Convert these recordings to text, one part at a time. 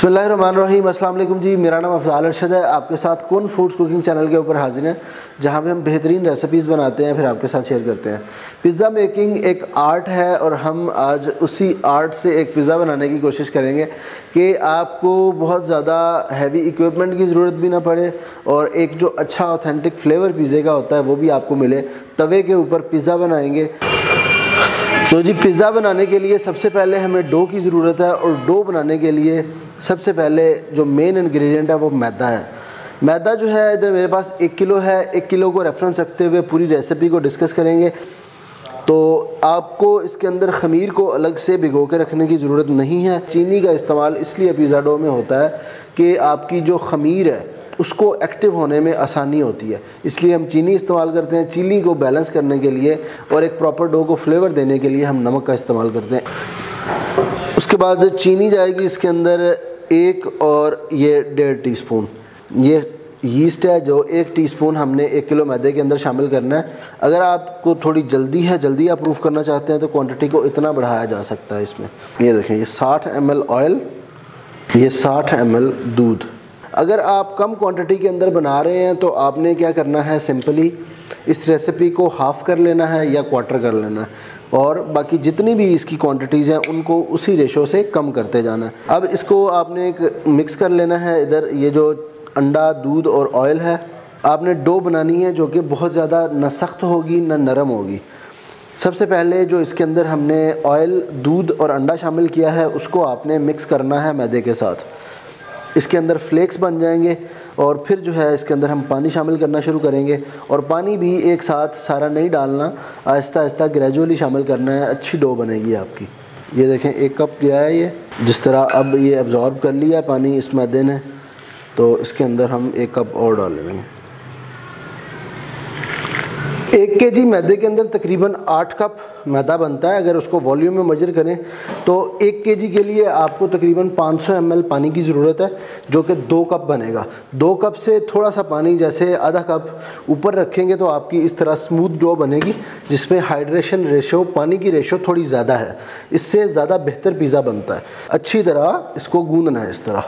बसमीम अल्लाम जी, मेरा नाम अफजाल अरशद है। आपके साथ कौन फूड्स कुकिंग चैनल के ऊपर हाजिर हैं, जहाँ पे हम बेहतरीन रेसिपीज़ बनाते हैं, फिर आपके साथ शेयर करते हैं। पिज़्ज़ा मेकिंग एक आर्ट है और हम आज उसी आर्ट से एक पिज़्ज़ा बनाने की कोशिश करेंगे कि आपको बहुत ज़्यादा हैवी इक्विपमेंट की ज़रूरत भी ना पड़े और एक जो अच्छा ऑथेंटिक फ्लेवर पिज़्ज़े का होता है, वो भी आपको मिले। तवे के ऊपर पिज़्ज़ा बनाएँगे। तो जी पिज़्ज़ा बनाने के लिए सबसे पहले हमें डो की ज़रूरत है और डो बनाने के लिए सबसे पहले जो मेन इन्ग्रीडियंट है वो मैदा है। मैदा जो है, इधर मेरे पास एक किलो है, एक किलो को रेफरेंस रखते हुए पूरी रेसिपी को डिस्कस करेंगे। तो आपको इसके अंदर खमीर को अलग से भिगो के रखने की ज़रूरत नहीं है। चीनी का इस्तेमाल इसलिए पिज़्ज़ा डो में होता है कि आपकी जो खमीर है, उसको एक्टिव होने में आसानी होती है। इसलिए हम चीनी इस्तेमाल करते हैं। चीनी को बैलेंस करने के लिए और एक प्रॉपर डो को फ्लेवर देने के लिए हम नमक का इस्तेमाल करते हैं। उसके बाद चीनी जाएगी इसके अंदर एक और ये डेढ़ टीस्पून ये यीस्ट है जो एक टीस्पून हमने एक किलो मैदे के अंदर शामिल करना है। अगर आपको थोड़ी जल्दी है, जल्दी प्रूफ करना चाहते हैं तो क्वांटिटी को इतना बढ़ाया जा सकता है इसमें। ये देखें, ये 60 एम ऑयल ये 60 एम दूध। अगर आप कम क्वांटिटी के अंदर बना रहे हैं तो आपने क्या करना है सिंपली इस रेसिपी को हाफ़ कर लेना है या क्वार्टर कर लेना है। और बाकी जितनी भी इसकी क्वांटिटीज़ हैं, उनको उसी रेशो से कम करते जाना है। अब इसको आपने एक मिक्स कर लेना है। इधर ये जो अंडा, दूध और ऑयल है, आपने डो बनानी है जो कि बहुत ज़्यादा न सख्त होगी, न नरम होगी। सबसे पहले जो इसके अंदर हमने ऑयल दूध और अंडा शामिल किया है, उसको आपने मिक्स करना है मैदे के साथ। इसके अंदर फ्लेक्स बन जाएँगे। और फिर जो है इसके अंदर हम पानी शामिल करना शुरू करेंगे और पानी भी एक साथ सारा नहीं डालना, आहिस्ता आहिस्ता ग्रेजुअली शामिल करना है, अच्छी डो बनेगी आपकी। ये देखें, एक कप गया है ये, जिस तरह अब ये एब्ज़ॉर्ब कर लिया पानी इस मैदे ने तो इसके अंदर हम एक कप और डालेंगे एक के जी मैदे के अंदर तकरीबन आठ कप मैदा बनता है, अगर उसको वॉल्यूम में मजर करें तो एक के जी के लिए आपको तकरीबन 500 सौ पानी की ज़रूरत है, जो कि दो कप बनेगा। दो कप से थोड़ा सा पानी, जैसे आधा कप ऊपर रखेंगे तो आपकी इस तरह स्मूथ डो बनेगी, जिसमें हाइड्रेशन रेशो पानी की रेशो थोड़ी ज़्यादा है। इससे ज़्यादा बेहतर पिज़्ज़ा बनता है। अच्छी तरह इसको गूंदना है इस तरह,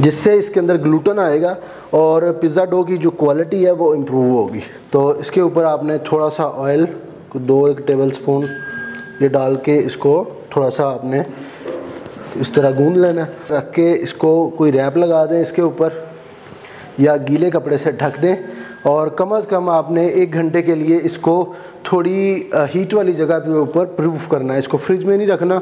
जिससे इसके अंदर ग्लूटन आएगा और पिज़्ज़ा डो की जो क्वालिटी है वो इम्प्रूव होगी। तो इसके ऊपर आपने थोड़ा सा ऑयल दो एक टेबल स्पून ये डाल के इसको थोड़ा सा आपने इस तरह गूंद लेना रख के इसको कोई रैप लगा दें इसके ऊपर या गीले कपड़े से ढक दें और कम अज़ कम आपने एक घंटे के लिए इसको थोड़ी हीट वाली जगह के ऊपर प्रूफ करना है। इसको फ्रिज में नहीं रखना।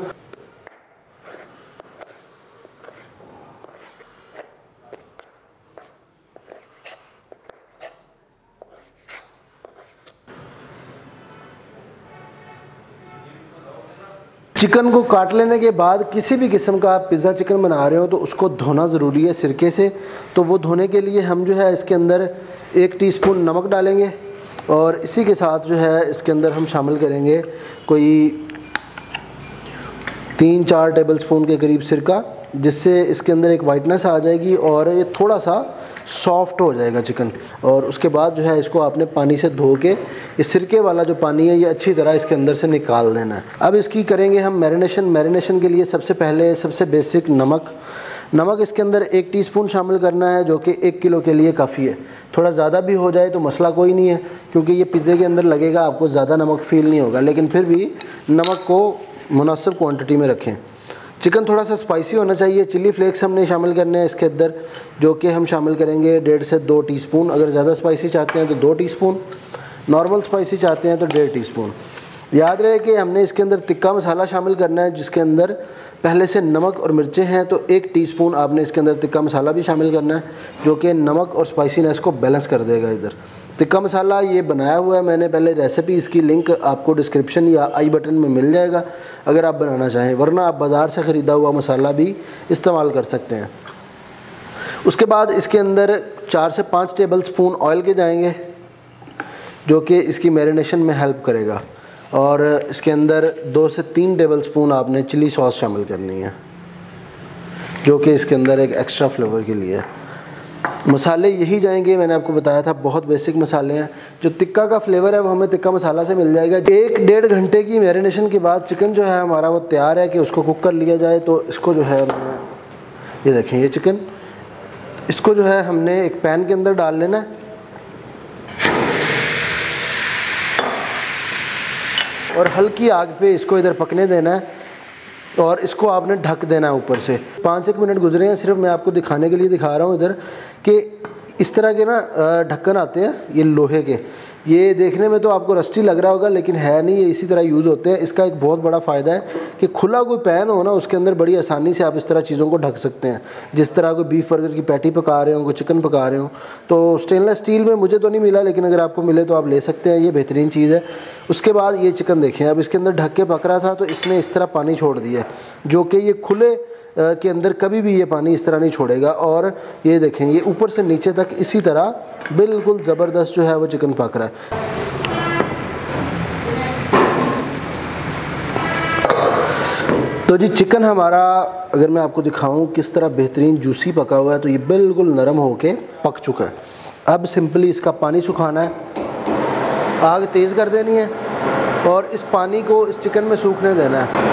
चिकन को काट लेने के बाद किसी भी किस्म का आप पिज़्ज़ा चिकन बना रहे हो तो उसको धोना ज़रूरी है सिरके से। तो वो धोने के लिए हम जो है इसके अंदर एक टीस्पून नमक डालेंगे और इसी के साथ जो है इसके अंदर हम शामिल करेंगे कोई तीन चार टेबल स्पून के करीब सिरका, जिससे इसके अंदर एक वाइटनेस आ जाएगी और ये थोड़ा सा सॉफ्ट हो जाएगा चिकन। और उसके बाद जो है इसको आपने पानी से धो के इस सिरके वाला जो पानी है, ये अच्छी तरह इसके अंदर से निकाल देना है। अब इसकी करेंगे हम मैरिनेशन। मैरिनेशन के लिए सबसे पहले सबसे बेसिक नमक। नमक इसके अंदर एक टीस्पून शामिल करना है, जो कि एक किलो के लिए काफ़ी है। थोड़ा ज़्यादा भी हो जाए तो मसला कोई नहीं है, क्योंकि ये पिज़्ज़े के अंदर लगेगा, आपको ज़्यादा नमक फील नहीं होगा। लेकिन फिर भी नमक को मुनासिब क्वांटिटी में रखें। चिकन थोड़ा सा स्पाइसी होना चाहिए। चिल्ली फ्लेक्स हमने शामिल करने हैं इसके अंदर, जो कि हम शामिल करेंगे डेढ़ से दो टीस्पून अगर ज़्यादा स्पाइसी चाहते हैं तो दो टीस्पून नॉर्मल स्पाइसी चाहते हैं तो डेढ़ टीस्पून याद रहे कि हमने इसके अंदर तिक्का मसाला शामिल करना है, जिसके अंदर पहले से नमक और मिर्चें हैं तो एक टीस्पून आपने इसके अंदर तिक्का मसाला भी शामिल करना है, जो कि नमक और स्पाइसीनेस को बैलेंस कर देगा इधर। तिक्का मसाला ये बनाया हुआ है, मैंने पहले रेसिपी इसकी लिंक आपको डिस्क्रिप्शन या आई बटन में मिल जाएगा, अगर आप बनाना चाहें, वरना आप बाज़ार से ख़रीदा हुआ मसाला भी इस्तेमाल कर सकते हैं। उसके बाद इसके अंदर चार से पाँच टेबल स्पून ऑयल के जाएँगे, जो कि इसकी मैरिनेशन में हेल्प करेगा। और इसके अंदर दो से तीन टेबल स्पून आपने चिली सॉस शामिल करनी है, जो कि इसके अंदर एक एक्स्ट्रा फ्लेवर के लिए मसाले यही जाएँगे, मैंने आपको बताया था, बहुत बेसिक मसाले हैं। जो टिक्का का फ्लेवर है, वो हमें टिक्का मसाला से मिल जाएगा। एक डेढ़ घंटे की मैरिनेशन के बाद चिकन जो है हमारा वो तैयार है कि उसको कुक कर लिया जाए। तो इसको जो है ये देखें, ये चिकन इसको जो है हमने एक पैन के अंदर डाल लेना है। और हल्की आग पे इसको इधर पकने देना है और इसको आपने ढक देना है ऊपर से। पाँच एक मिनट गुजरे हैं, सिर्फ़ मैं आपको दिखाने के लिए दिखा रहा हूँ इधर कि इस तरह के ना ढक्कन आते हैं ये लोहे के। ये देखने में तो आपको रस्टी लग रहा होगा, लेकिन है नहीं, ये इसी तरह यूज़ होते हैं। इसका एक बहुत बड़ा फ़ायदा है कि खुला कोई पैन हो ना, उसके अंदर बड़ी आसानी से आप इस तरह चीज़ों को ढक सकते हैं। जिस तरह कोई बीफ बर्गर की पैटी पका रहे हो, कोई चिकन पका रहे हो तो स्टेनलेस स्टील में मुझे तो नहीं मिला, लेकिन अगर आपको मिले तो आप ले सकते हैं, ये बेहतरीन चीज़ है। उसके बाद ये चिकन देखें, अब इसके अंदर ढक के पक रहा था तो इसने इस तरह पानी छोड़ दिया जो कि ये खुले के अंदर कभी भी ये पानी इस तरह नहीं छोड़ेगा, और ये देखें, ये ऊपर से नीचे तक इसी तरह बिल्कुल ज़बरदस्त जो है वो चिकन पक रहा है। तो जी चिकन हमारा, अगर मैं आपको दिखाऊँ किस तरह बेहतरीन जूसी पका हुआ है तो ये बिल्कुल नरम होके पक चुका है। अब सिंपली इसका पानी सुखाना है। आग तेज़ कर देनी है और इस पानी को इस चिकन में सूखने देना है।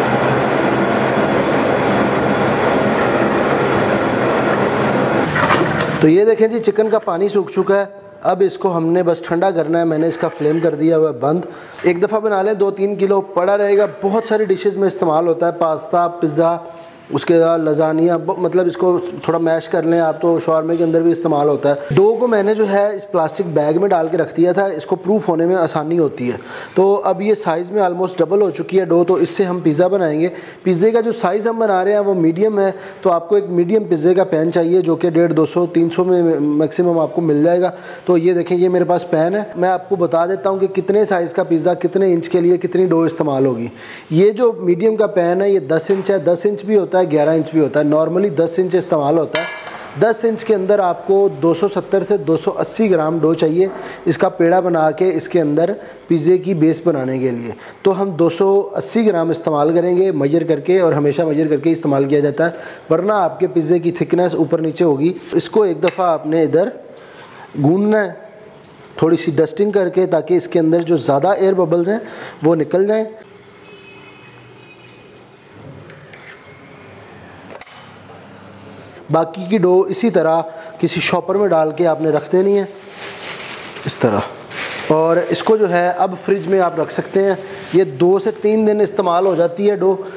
तो ये देखें जी, चिकन का पानी सूख चुका है। अब इसको हमने बस ठंडा करना है। मैंने इसका फ्लेम कर दिया हुआ बंद। एक दफ़ा बना लें, दो तीन किलो पड़ा रहेगा। बहुत सारी डिशेस में इस्तेमाल होता है, पास्ता, पिज़्ज़ा। उसके बाद लजानिया मतलब इसको थोड़ा मैश कर लें आप तो शॉर्मे के अंदर भी इस्तेमाल होता है। डो को मैंने जो है इस प्लास्टिक बैग में डाल के रख दिया था, इसको प्रूफ होने में आसानी होती है। तो अब ये साइज़ में आलमोस्ट डबल हो चुकी है डो तो इससे हम पिज़्ज़ा बनाएँगे। पिज़्ज़े का जो साइज़ हम बना रहे हैं, वो मीडियम है तो आपको एक मीडियम पिज़्ज़े का पैन चाहिए, जो कि डेढ़, दो सौ, तीन सौ में मैक्सिमम आपको मिल जाएगा। तो ये देखें, ये मेरे पास पैन है। मैं आपको बता देता हूँ कि कितने साइज़ का पिज़्ज़ा कितने इंच के लिए कितनी डो इस्तेमाल होगी। ये जो मीडियम का पैन है, ये दस इंच है, दस इंच भी होता है, ग्यारह इंच भी होता है। नॉर्मली दस इंच इस्तेमाल होता है। दस इंच के अंदर आपको 270 से 280 ग्राम डो चाहिए इसका पेड़ा बना के इसके अंदर पिज़्ज़े की बेस बनाने के लिए। तो हम 280 ग्राम इस्तेमाल करेंगे मजर करके और हमेशा मजर करके इस्तेमाल किया जाता है, वरना आपके पिज़्ज़े की थिकनेस ऊपर नीचे होगी। इसको एक दफ़ा आपने इधर गूंदना है, थोड़ी सी डस्टिंग करके ताकि इसके अंदर जो ज़्यादा एयर बबल्स हैं वो निकल जाएँ। बाकी की डो इसी तरह किसी शॉपर में डाल के आपने रख देनी है। इस तरह। और इसको जो है, अब फ्रिज में आप रख सकते हैं। ये दो से तीन दिन इस्तेमाल हो जाती है डो।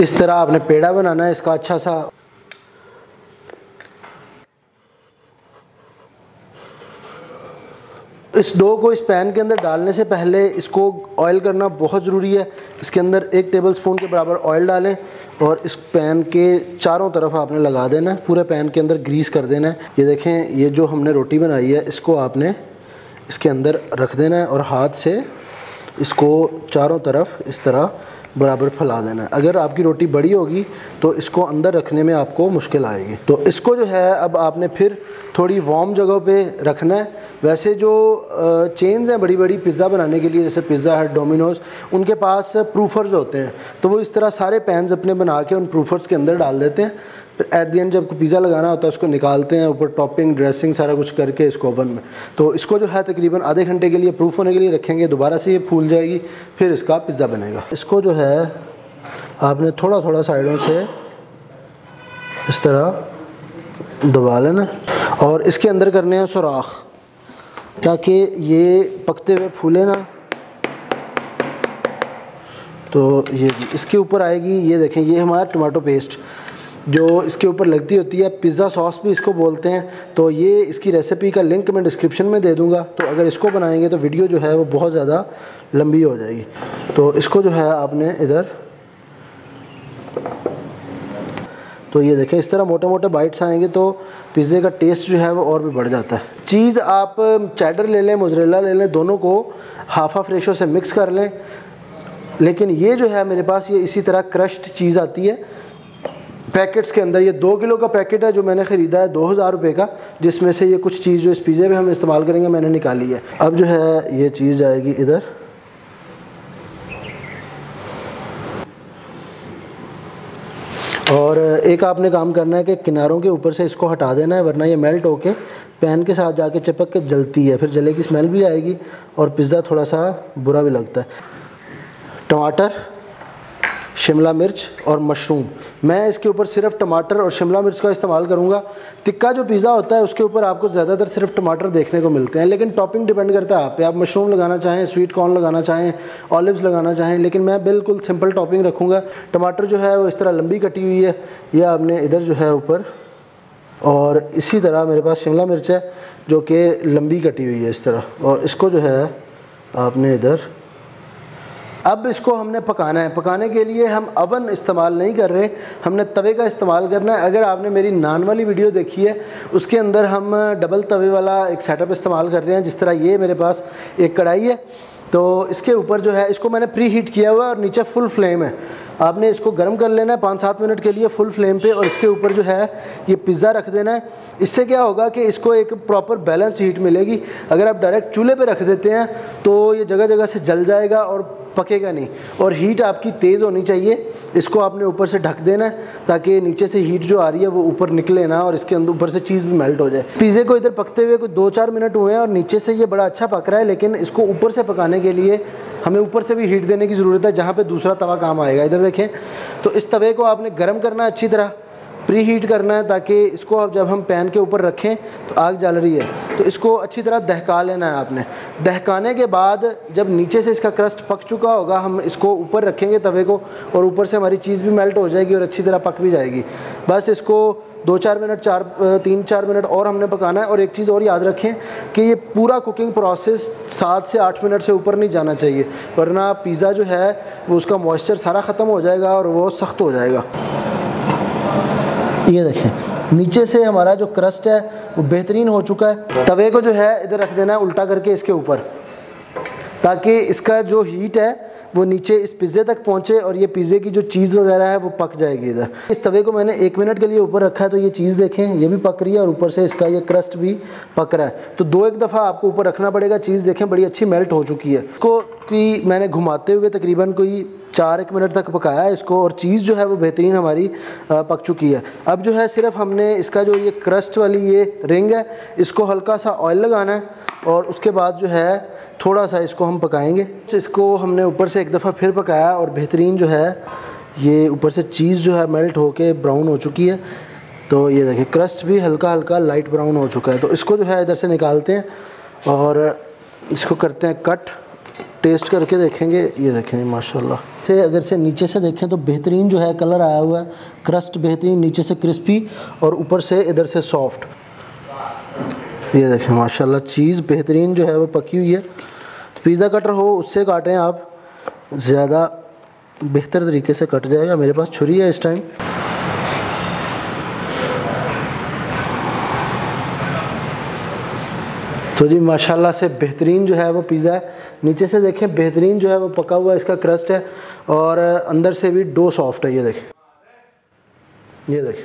इस तरह आपने पेड़ा बनाना है, इसका अच्छा सा इस डो को इस पैन के अंदर डालने से पहले इसको ऑयल करना बहुत ज़रूरी है। इसके अंदर एक टेबल स्पून के बराबर ऑयल डालें और इस पैन के चारों तरफ़ आपने लगा देना है। पूरे पैन के अंदर ग्रीस कर देना है। ये देखें, ये जो हमने रोटी बनाई है, इसको आपने इसके अंदर रख देना है और हाथ से इसको चारों तरफ़ इस तरह बराबर फैला देना है। अगर आपकी रोटी बड़ी होगी तो इसको अंदर रखने में आपको मुश्किल आएगी। तो इसको जो है, अब आपने फिर थोड़ी वार्म जगह पे रखना है। वैसे जो चेन्स हैं बड़ी बड़ी पिज़्ज़ा बनाने के लिए, जैसे पिज़्ज़ा हट डोमिनोज़ उनके पास प्रूफर्स होते हैं। तो वो इस तरह सारे पैनस अपने बना के उन प्रूफर्स के अंदर डाल देते हैं। एट दी एंड जब पिज़्ज़ा लगाना होता है, उसको निकालते हैं, ऊपर टॉपिंग ड्रेसिंग सारा कुछ करके इसको ओवन में। तो इसको जो है तकरीबन आधे घंटे के लिए प्रूफ होने के लिए रखेंगे, दोबारा से ये फूल जाएगी, फिर इसका पिज़्ज़ा बनेगा। इसको जो है, आपने थोड़ा थोड़ा साइडों से इस तरह दबा लेना और इसके अंदर करने हैं सुराख, ताकि ये पकते हुए फूले ना। तो ये इसके ऊपर आएगी, ये देखें, ये हमारा टमाटो पेस्ट जो इसके ऊपर लगती होती है पिज़्ज़ा सॉस भी इसको बोलते हैं। तो ये इसकी रेसिपी का लिंक मैं डिस्क्रिप्शन में दे दूँगा। तो अगर इसको बनाएँगे तो वीडियो जो है वो बहुत ज़्यादा लंबी हो जाएगी। तो इसको जो है आपने इधर तो ये देखें, इस तरह मोटे मोटे बाइट्स आएँगे तो पिज़्ज़े का टेस्ट जो है वो और भी बढ़ जाता है। चीज़ आप चैडर ले लें मोजरेला ले लें, दोनों को हाफा फ्रेशो से मिक्स कर लें। लेकिन ये जो है मेरे पास ये इसी तरह क्रश्ड चीज़ आती है। पैकेट्स के अंदर, ये दो किलो का पैकेट है जो मैंने ख़रीदा है, दो हज़ार रुपये का, जिसमें से ये कुछ चीज़ जो इस पिज़्ज़े में हम इस्तेमाल करेंगे, मैंने निकाली है। अब जो है, ये चीज़ जाएगी इधर। और एक आपने काम करना है कि किनारों के ऊपर से इसको हटा देना है, वरना ये मेल्ट होके पैन के साथ जाके चिपक के जलती है। फिर जले की स्मेल भी आएगी और पिज़्ज़ा थोड़ा सा बुरा भी लगता है। टमाटर शिमला मिर्च और मशरूम। मैं इसके ऊपर सिर्फ़ टमाटर और शिमला मिर्च का इस्तेमाल करूँगा। टिक्का जो पिज़्ज़ा होता है, उसके ऊपर आपको ज़्यादातर सिर्फ़ टमाटर देखने को मिलते हैं। लेकिन टॉपिंग डिपेंड करता है आप पे। आप मशरूम लगाना चाहें, स्वीट कॉर्न लगाना चाहें, ऑलिव्स लगाना चाहें, लेकिन मैं बिल्कुल सिंपल टॉपिंग रखूँगा। टमाटर जो है, वो इस तरह लंबी कटी हुई है। यह आपने इधर जो है ऊपर, और इसी तरह मेरे पास शिमला मिर्च है, जो कि लंबी कटी हुई है इस तरह। और इसको जो है, आपने इधर अब इसको हमने पकाना है। पकाने के लिए हम अवन इस्तेमाल नहीं कर रहे। हमने तवे का इस्तेमाल करना है। अगर आपने मेरी नान वाली वीडियो देखी है, उसके अंदर हम डबल तवे वाला एक सेटअप इस्तेमाल कर रहे हैं, जिस तरह ये मेरे पास एक कढ़ाई है। तो इसके ऊपर जो है, इसको मैंने प्री हीट किया हुआ है और नीचे फुल फ्लेम है। आपने इसको गर्म कर लेना है पाँच सात मिनट के लिए फुल फ्लेम पे और इसके ऊपर जो है, ये पिज़्ज़ा रख देना है। इससे क्या होगा कि इसको एक प्रॉपर बैलेंस हीट मिलेगी। अगर आप डायरेक्ट चूल्हे पे रख देते हैं तो ये जगह जगह से जल जाएगा और पकेगा नहीं। और हीट आपकी तेज़ होनी चाहिए। इसको आपने ऊपर से ढक देना ताकि नीचे से हीट जो आ रही है वो ऊपर निकले ना और इसके अंदर ऊपर से चीज़ भी मेल्ट हो जाए। पिज़्ज़े को इधर पकते हुए कोई दो चार मिनट हुए हैं और नीचे से ये बड़ा अच्छा पक रहा है, लेकिन इसको ऊपर से पकाने के लिए हमें ऊपर से भी हीट देने की ज़रूरत है, जहाँ पर दूसरा तवा काम आएगा। इधर देखें तो इस तवे को आपने गर्म करना है अच्छी तरह प्री हीट करना है ताकि इसको जब हम पैन के ऊपर रखें तो आग जल रही है। तो इसको अच्छी तरह दहका लेना है आपने। दहकाने के बाद जब नीचे से इसका क्रस्ट पक चुका होगा, हम इसको ऊपर रखेंगे तवे को और ऊपर से हमारी चीज़ भी मेल्ट हो जाएगी और अच्छी तरह पक भी जाएगी। बस इसको दो चार मिनट, चार तीन चार मिनट और हमने पकाना है और एक चीज़ और याद रखें कि ये पूरा कुकिंग प्रोसेस सात से आठ मिनट से ऊपर नहीं जाना चाहिए, वरना पिज़्ज़ा जो है वो उसका मॉइस्चर सारा ख़त्म हो जाएगा और वो सख्त हो जाएगा। ये देखें नीचे से हमारा जो क्रस्ट है, वो बेहतरीन हो चुका है। तवे को जो है, इधर रख देना है, उल्टा करके इसके ऊपर। ताकि इसका जो हीट है, वो नीचे इस पिज़्ज़े तक पहुँचे और ये पिज़्ज़े की जो चीज़ वगैरह है, वो पक जाएगी इधर। इस तवे को मैंने एक मिनट के लिए ऊपर रखा है तो ये चीज़ देखें, ये भी पक रही है और ऊपर से इसका ये क्रस्ट भी पक रहा है। तो दो एक दफ़ा आपको ऊपर रखना पड़ेगा चीज़ देखें, बड़ी अच्छी मेल्ट हो चुकी है। इसको की मैंने घुमाते हुए तकरीबन कोई चार एक मिनट तक पकाया इसको और चीज़ जो है वो बेहतरीन हमारी पक चुकी है। अब जो है सिर्फ़ हमने इसका जो ये क्रस्ट वाली ये रिंग है, इसको हल्का सा ऑयल लगाना है और उसके बाद जो है थोड़ा सा इसको हम पकाएँगे। इसको हमने ऊपर से एक दफ़ा फिर पकाया और बेहतरीन जो है ये ऊपर से चीज़ जो है मेल्ट होके ब्राउन हो चुकी है। तो ये देखिए, क्रस्ट भी हल्का हल्का लाइट ब्राउन हो चुका है। तो इसको जो है इधर से निकालते हैं और इसको करते हैं कट। टेस्ट करके देखेंगे, ये देखेंगे, माशाल्लाह। से अगर से नीचे से देखें तो बेहतरीन जो है कलर आया हुआ है। क्रस्ट बेहतरीन, नीचे से क्रिस्पी और ऊपर से इधर से सॉफ्ट। ये देखें, माशाल्लाह, चीज़ बेहतरीन जो है वो पकी हुई है। तो पिज़्ज़ा कटर हो, उससे काटें आप। ज़्यादा बेहतर तरीके से कट जाएगा। मेरे पास छुरी है इस टाइम तो जी, माशाल्लाह से बेहतरीन जो है वो पिज़्ज़ा है। नीचे से देखें, बेहतरीन जो है वो पका हुआ इसका क्रस्ट है और अंदर से भी डो सॉफ्ट है, ये देखें। ये देखें।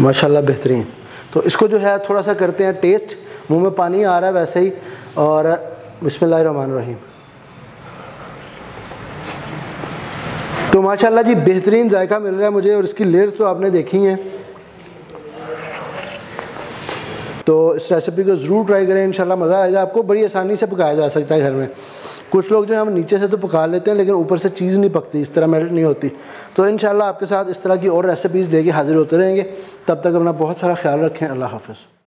माशाल्लाह बेहतरीन। तो इसको जो है थोड़ा सा करते हैं टेस्ट। मुँह में पानी आ रहा है वैसे ही और रहीम तो माशाल्लाह जी, बेहतरीन जायका मिल रहा है मुझे और इसकी लेयर्स तो आपने देखी हैं। तो इस रेसिपी को ज़रूर ट्राई करें, इंशाल्लाह मज़ा आएगा। आपको बड़ी आसानी से पकाया जा सकता है घर में। कुछ लोग जो है, हम नीचे से तो पका लेते हैं, लेकिन ऊपर से चीज़ नहीं पकती, इस तरह मेल्ट नहीं होती। तो इन आपके साथ इस तरह की और रेसिपीज़ लेके हाजिर होते रहेंगे। तब तक अपना बहुत सारा ख्याल रखें। अल्लाह हाफ़